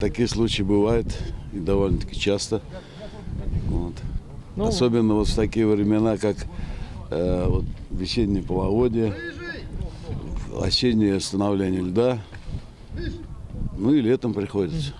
Такие случаи бывают и довольно-таки часто. Вот. Ну, Особенно вот в такие времена, как э, вот весеннее половодье, осеннее становление льда. Ну и летом приходится.